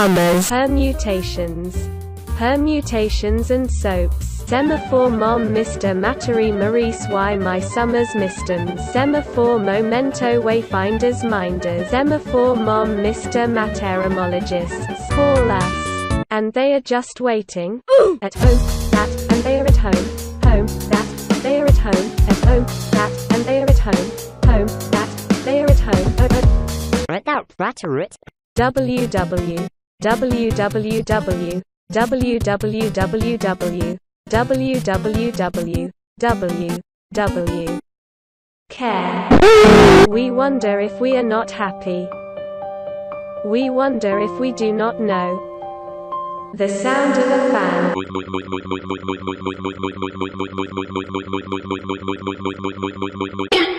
llamas, Permutations. Permutations and soaps. Semaphore mom Mr. Mattery Maurice why my summers mistums. Semaphore momento wayfinders minders. Semaphore mom Mr. Materimologists. Call us. And they are just waiting. at home, that, and they are at home. Home, that, they are at home. At home, that, and they are at home. Home, that, they are at home. Rat out, rat www. Care. We wonder if we are not happy. We wonder if we do not know. The sound of a fan.